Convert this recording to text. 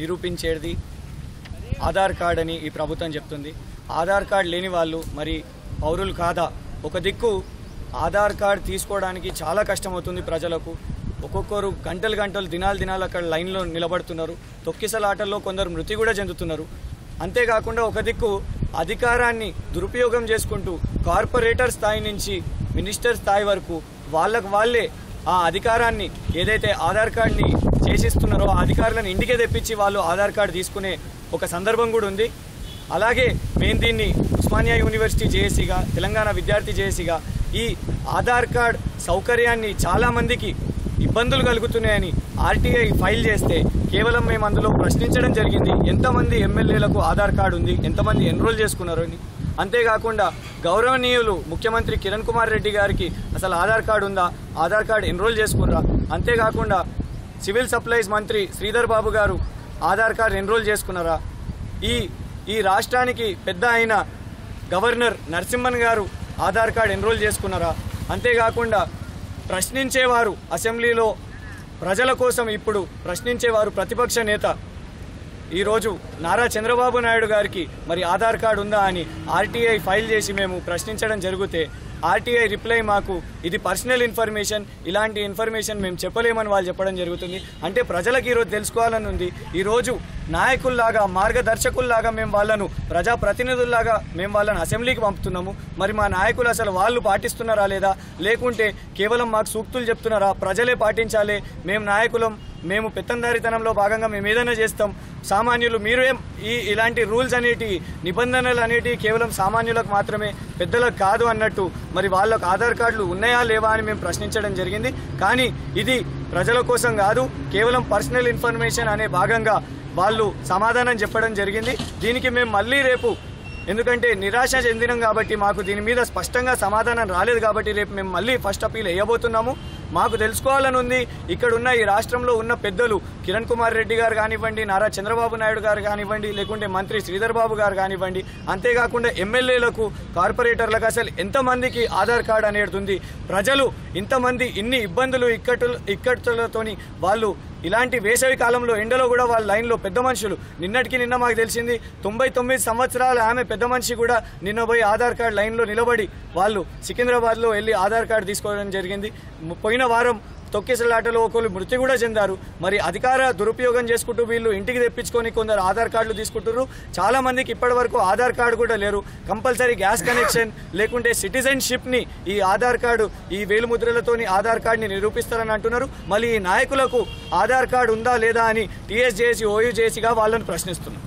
నిరూపించేది Aadhaar card అని ఈ ప్రభుత్వం చెప్తుంది. ఆధార్ కార్డ్ లేని వాళ్ళు మరి పౌరులు కాదా? ఒక దిక్కు ఆధార్ కార్డ్ తీసుకోవడానికి చాలా కష్టమవుతుంది ప్రజలకు. ఒక్కొక్కరు గంటలు గంటలు దినాలు దినాలు అక్కడ లైన్లో నిలబడుతున్నారు. తొక్కిసలాటల్లో కొందరు మృతి కూడా చెందుతున్నారు. అంతేకాకుండా ఒక దిక్కు అధికారాన్ని దురుపయోగం చేసుకుంటూ కార్పొరేటర్ స్థాయి నుంచి మినిస్టర్ స్థాయి వరకు వాళ్ళకు వాళ్ళే ఆ అధికారాన్ని ఏదైతే ఆధార్ కార్డ్ని చేసిస్తున్నారో ఆ అధికారులను ఇంటికే తెప్పించి వాళ్ళు ఆధార్ కార్డు తీసుకునే ఒక సందర్భం కూడా ఉంది. అలాగే మేము దీన్ని ఉస్మానియా యూనివర్సిటీ జేఏసీగా తెలంగాణ విద్యార్థి జేఏసీగా ఈ ఆధార్ కార్డ్ సౌకర్యాన్ని చాలామందికి ఇబ్బందులు కలుగుతున్నాయని ఆర్టీఐ ఫైల్ చేస్తే కేవలం మేము అందులో ప్రశ్నించడం జరిగింది. ఎంతమంది ఎమ్మెల్యేలకు ఆధార్ కార్డు ఉంది? ఎంతమంది ఎన్రోల్ చేసుకున్నారు అని. అంతేకాకుండా గౌరవనీయులు ముఖ్యమంత్రి కిరణ్ కుమార్ రెడ్డి గారికి అసలు ఆధార్ కార్డు ఉందా? ఆధార్ కార్డు ఎన్రోల్ చేసుకున్నారా? అంతేకాకుండా సివిల్ సప్లైస్ మంత్రి శ్రీధర్ బాబు గారు ఆధార్ కార్డు ఎన్రోల్ చేసుకున్నారా? ఈ ఈ రాష్ట్రానికి పెద్ద అయిన గవర్నర్ నరసింహన్ గారు ఆధార్ కార్డు ఎన్రోల్ చేసుకున్నారా? అంతేకాకుండా ప్రశ్నించేవారు అసెంబ్లీలో ప్రజల కోసం ఇప్పుడు ప్రశ్నించేవారు ప్రతిపక్ష నేత ఈరోజు నారా చంద్రబాబు నాయుడు గారికి మరి ఆధార్ కార్డు ఉందా అని ఆర్టీఐ ఫైల్ చేసి మేము ప్రశ్నించడం జరిగితే ఆర్టీఐ రిప్లై మాకు ఇది పర్సనల్ ఇన్ఫర్మేషన్ ఇలాంటి ఇన్ఫర్మేషన్ మేము చెప్పలేమని వాళ్ళు చెప్పడం జరుగుతుంది. అంటే ప్రజలకు ఈరోజు తెలుసుకోవాలని ఉంది. ఈరోజు నాయకుల్లాగా మార్గదర్శకుల్లాగా మేము వాళ్ళను ప్రజాప్రతినిధుల్లాగా మేము వాళ్ళని అసెంబ్లీకి పంపుతున్నాము. మరి మా నాయకులు అసలు వాళ్ళు పాటిస్తున్నారా లేదా? లేకుంటే కేవలం మాకు సూక్తులు చెప్తున్నారా? ప్రజలే పాటించాలి. మేము నాయకులం మేము పెత్తందారితనంలో భాగంగా మేము ఏదైనా చేస్తాం. సామాన్యులు మీరేం ఈ ఇలాంటి రూల్స్ అనేటి నిబంధనలు అనేటివి కేవలం సామాన్యులకు మాత్రమే పెద్దలకు కాదు అన్నట్టు మరి వాళ్ళకు ఆధార్ కార్డులు ఉన్నాయా లేవా అని మేము ప్రశ్నించడం జరిగింది. కానీ ఇది ప్రజల కోసం కాదు కేవలం పర్సనల్ ఇన్ఫర్మేషన్ అనే భాగంగా వాళ్ళు సమాధానం చెప్పడం జరిగింది. దీనికి మేము మళ్ళీ రేపు ఎందుకంటే నిరాశ చెందినాం కాబట్టి మాకు దీని మీద స్పష్టంగా సమాధానం రాలేదు కాబట్టి రేపు మేము మళ్ళీ ఫస్ట్ అప్పీల్ వేయబోతున్నాము. మాకు తెలుసుకోవాలని ఉంది. ఇక్కడ ఉన్న ఈ రాష్ట్రంలో ఉన్న పెద్దలు కిరణ్ కుమార్ రెడ్డి గారు కానివ్వండి నారా చంద్రబాబు నాయుడు గారు కానివ్వండి లేకుంటే మంత్రి శ్రీధర్ బాబు గారు కానివ్వండి అంతేకాకుండా ఎమ్మెల్యేలకు కార్పొరేటర్లకు అసలు ఎంతమందికి ఆధార్ కార్డు అనేది ఉంది. ప్రజలు ఇంతమంది ఇన్ని ఇబ్బందులు ఇక్కట్లు ఇక్కట్లతోని వాళ్ళు ఇలాంటి వేసవి కాలంలో ఎండలో కూడా వాళ్ళ లైన్లో పెద్ద మనుషులు. నిన్నటికి నిన్న మాకు తెలిసింది తొంభై తొమ్మిది సంవత్సరాల ఆమె పెద్ద మనిషి కూడా నిన్న పోయి ఆధార్ కార్డు లైన్లో నిలబడి వాళ్ళు సికింద్రాబాద్లో వెళ్ళి ఆధార్ కార్డు తీసుకోవడం జరిగింది. పోయిన వారం తొక్కిసలాటలో ఒకరు మృతి కూడా చెందారు. మరి అధికార దురుపయోగం చేసుకుంటూ వీళ్ళు ఇంటికి తెప్పించుకొని కొందరు ఆధార్ కార్డులు తీసుకుంటారు చాలా మందికి ఇప్పటి వరకు ఆధార్ కార్డు కూడా లేరు. కంపల్సరీ గ్యాస్ కనెక్షన్ లేకుంటే సిటిజన్షిప్ని ఈ ఆధార్ కార్డు ఈ వేలుముద్రలతోని ఆధార్ కార్డుని నిరూపిస్తారని అంటున్నారు. మళ్ళీ ఈ నాయకులకు ఆధార్ కార్డు ఉందా లేదా అని టీఎస్జేసి ఓయూజేసిగా వాళ్ళని ప్రశ్నిస్తున్నారు.